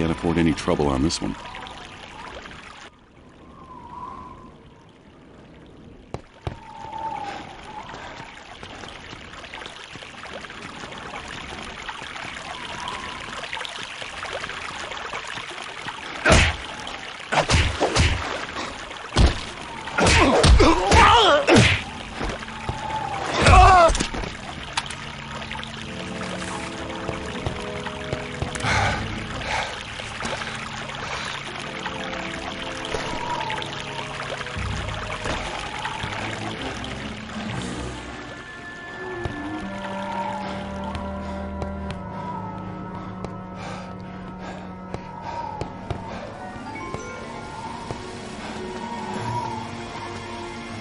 Can't afford any trouble on this one.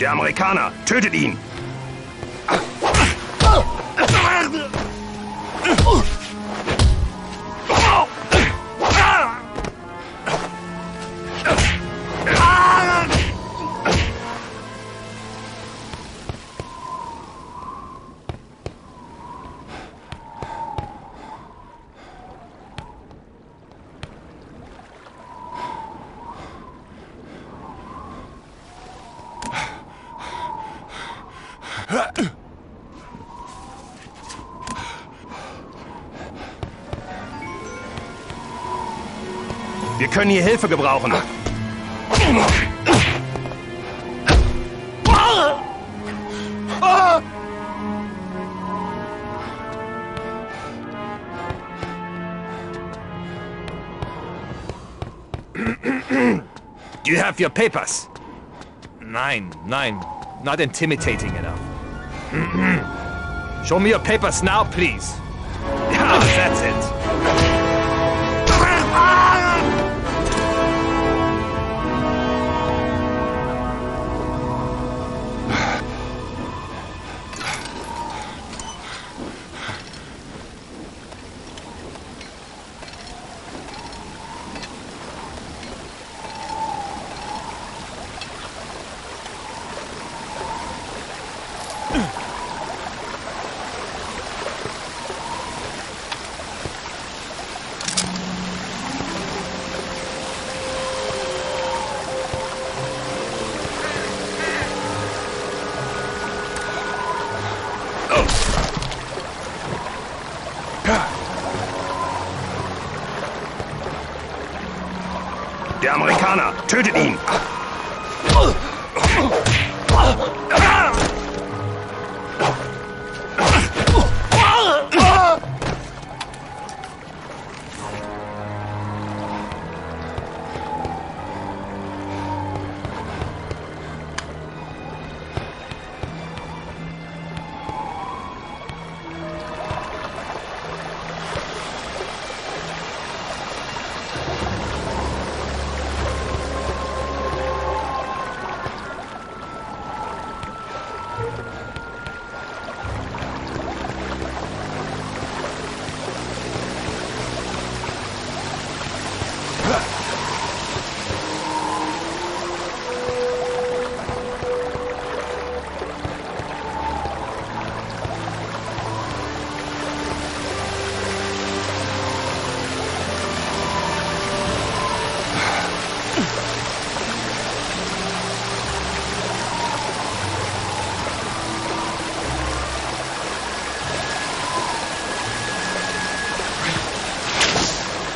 Der Amerikaner! Tötet ihn! Wir können hier Hilfe gebrauchen. Do you have your papers? Nein, nein, not intimidating enough. Mm-hmm. Show me your papers now, please. Ja, ah, that's it. Der Amerikaner! Tötet ihn!